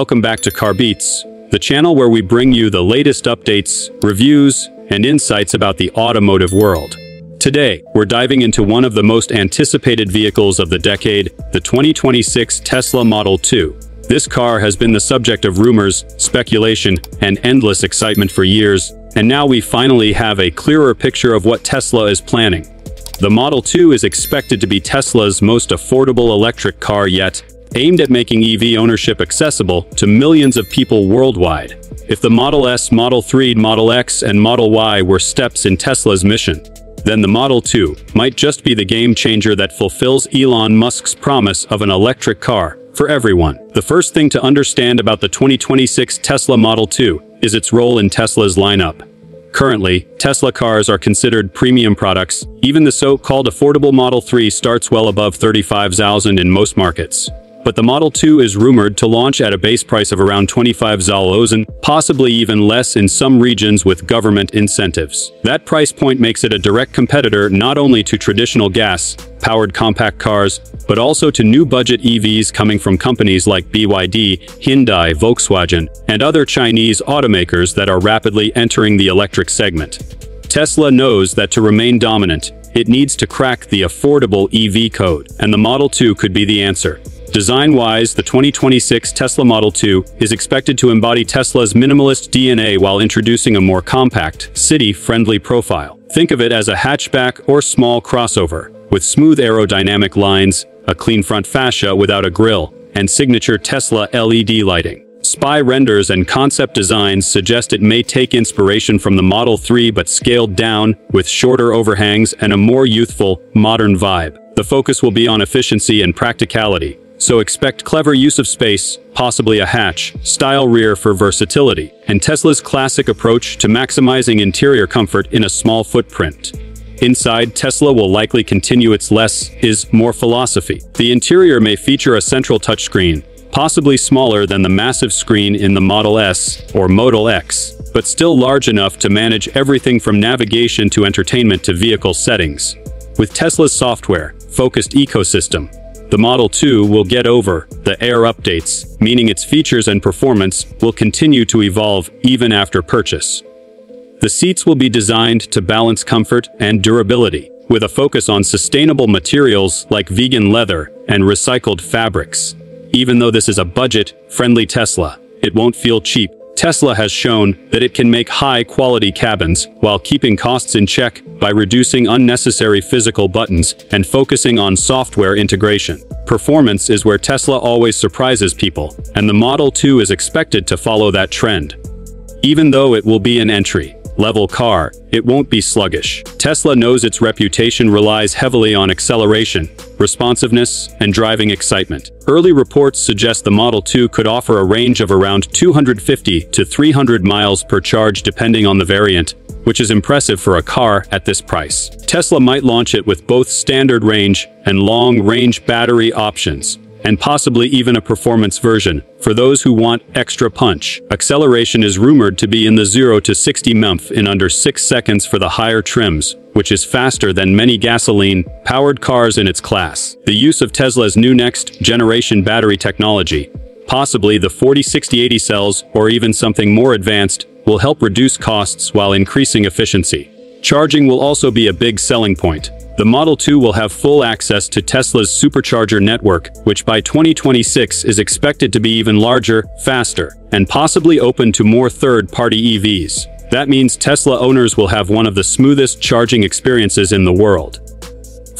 welcome back to Car Beats, the channel where we bring you the latest updates, reviews, and insights about the automotive world. Today, we're diving into one of the most anticipated vehicles of the decade, the 2026 Tesla Model 2. This car has been the subject of rumors, speculation, and endless excitement for years, and now we finally have a clearer picture of what Tesla is planning. The Model 2 is expected to be Tesla's most affordable electric car yet, aimed at making EV ownership accessible to millions of people worldwide. If the Model S, Model 3, Model X, and Model Y were steps in Tesla's mission, then the Model 2 might just be the game changer that fulfills Elon Musk's promise of an electric car for everyone. The first thing to understand about the 2026 Tesla Model 2 is its role in Tesla's lineup. Currently, Tesla cars are considered premium products. Even the so-called affordable Model 3 starts well above 35,000 in most markets. But the Model 2 is rumored to launch at a base price of around 25,000, possibly even less in some regions with government incentives. That price point makes it a direct competitor not only to traditional gas-powered compact cars, but also to new budget EVs coming from companies like BYD, Hyundai, Volkswagen, and other Chinese automakers that are rapidly entering the electric segment. Tesla knows that to remain dominant, it needs to crack the affordable EV code, and the Model 2 could be the answer. Design-wise, the 2026 Tesla Model 2 is expected to embody Tesla's minimalist DNA while introducing a more compact, city-friendly profile. Think of it as a hatchback or small crossover, with smooth aerodynamic lines, a clean front fascia without a grille, and signature Tesla LED lighting. Spy renders and concept designs suggest it may take inspiration from the Model 3 but scaled down, with shorter overhangs and a more youthful, modern vibe. The focus will be on efficiency and practicality, so expect clever use of space, possibly a hatch, style rear for versatility, and Tesla's classic approach to maximizing interior comfort in a small footprint. Inside, Tesla will likely continue its less is more philosophy. The interior may feature a central touchscreen, possibly smaller than the massive screen in the Model S or Model X, but still large enough to manage everything from navigation to entertainment to vehicle settings. With Tesla's software-focused ecosystem, the Model 2 will get over the air updates, meaning its features and performance will continue to evolve even after purchase. The seats will be designed to balance comfort and durability, with a focus on sustainable materials like vegan leather and recycled fabrics. Even though this is a budget-friendly Tesla, it won't feel cheap Tesla has shown that it can make high-quality cabins while keeping costs in check by reducing unnecessary physical buttons and focusing on software integration. Performance is where Tesla always surprises people, and the Model 2 is expected to follow that trend. Even though it will be an entry, level car, it won't be sluggish. Tesla knows its reputation relies heavily on acceleration, responsiveness, and driving excitement. Early reports suggest the Model 2 could offer a range of around 250 to 300 miles per charge depending on the variant, which is impressive for a car at this price. Tesla might launch it with both standard range and long-range battery options, and possibly even a performance version, for those who want extra punch. Acceleration is rumored to be in the 0 to 60 mph in under 6 seconds for the higher trims, which is faster than many gasoline-powered cars in its class. The use of Tesla's new next-generation battery technology, possibly the 406080 cells or even something more advanced, will help reduce costs while increasing efficiency. Charging will also be a big selling point. The Model 2 will have full access to Tesla's supercharger network, which by 2026 is expected to be even larger, faster, and possibly open to more third-party EVs. That means Tesla owners will have one of the smoothest charging experiences in the world.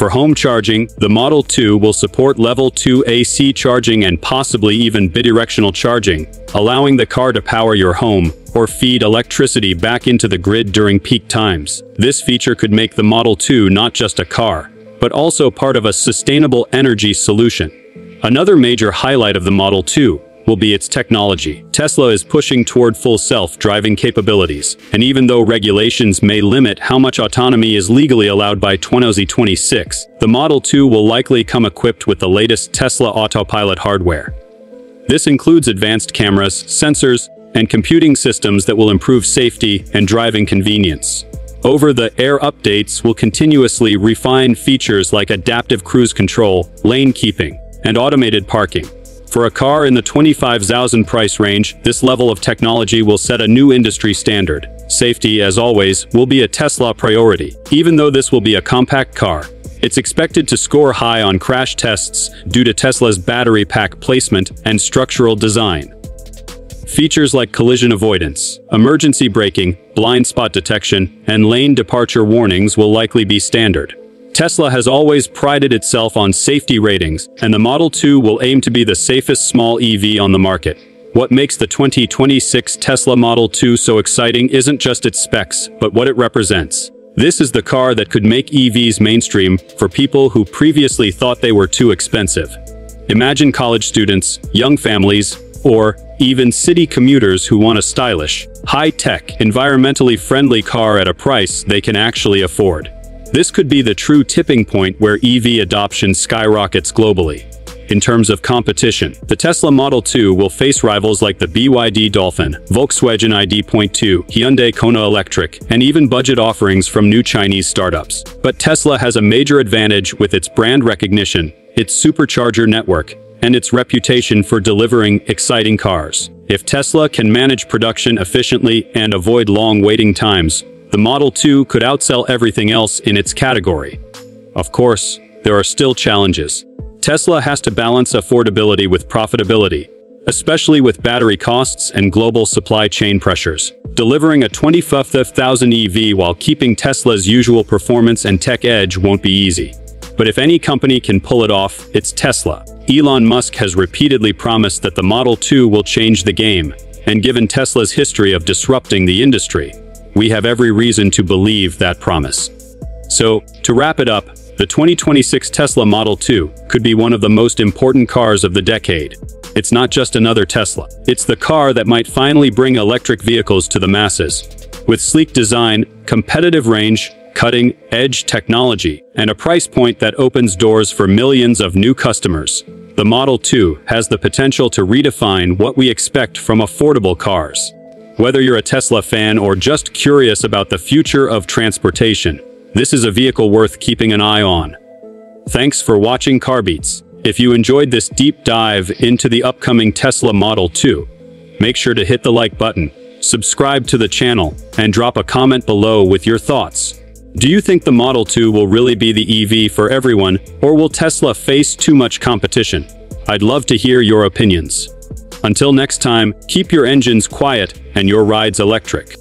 For home charging, the Model 2 will support Level 2 AC charging and possibly even bidirectional charging, allowing the car to power your home or feed electricity back into the grid during peak times. This feature could make the Model 2 not just a car, but also part of a sustainable energy solution. Another major highlight of the Model 2 will be its technology. Tesla is pushing toward full self-driving capabilities, and even though regulations may limit how much autonomy is legally allowed by 2026, the Model 2 will likely come equipped with the latest Tesla Autopilot hardware. This includes advanced cameras, sensors, and computing systems that will improve safety and driving convenience. Over-the-air updates will continuously refine features like adaptive cruise control, lane keeping, and automated parking. For a car in the 25,000 price range, this level of technology will set a new industry standard. Safety, as always, will be a Tesla priority. Even though this will be a compact car, it's expected to score high on crash tests due to Tesla's battery pack placement and structural design. Features like collision avoidance, emergency braking, blind spot detection, and lane departure warnings will likely be standard. Tesla has always prided itself on safety ratings, and the Model 2 will aim to be the safest small EV on the market. What makes the 2026 Tesla Model 2 so exciting isn't just its specs, but what it represents. This is the car that could make EVs mainstream for people who previously thought they were too expensive. Imagine college students, young families, or even city commuters who want a stylish, high-tech, environmentally friendly car at a price they can actually afford. This could be the true tipping point where EV adoption skyrockets globally. In terms of competition, the Tesla Model 2 will face rivals like the BYD Dolphin, Volkswagen ID.2, Hyundai Kona Electric, and even budget offerings from new Chinese startups. But Tesla has a major advantage with its brand recognition, its supercharger network, and its reputation for delivering exciting cars. If Tesla can manage production efficiently and avoid long waiting times, the Model 2 could outsell everything else in its category. Of course, there are still challenges. Tesla has to balance affordability with profitability, especially with battery costs and global supply chain pressures. Delivering a 25,000 EV while keeping Tesla's usual performance and tech edge won't be easy. But if any company can pull it off, it's Tesla. Elon Musk has repeatedly promised that the Model 2 will change the game, and given Tesla's history of disrupting the industry, we have every reason to believe that promise. So, to wrap it up, the 2026 Tesla Model 2 could be one of the most important cars of the decade. It's not just another Tesla. It's the car that might finally bring electric vehicles to the masses. With sleek design, competitive range, cutting-edge technology, and a price point that opens doors for millions of new customers, the Model 2 has the potential to redefine what we expect from affordable cars. Whether you're a Tesla fan or just curious about the future of transportation, this is a vehicle worth keeping an eye on. Thanks for watching Car Beats. If you enjoyed this deep dive into the upcoming Tesla Model 2, make sure to hit the like button, subscribe to the channel, and drop a comment below with your thoughts. Do you think the Model 2 will really be the EV for everyone, or will Tesla face too much competition? I'd love to hear your opinions. Until next time, keep your engines quiet and your rides electric.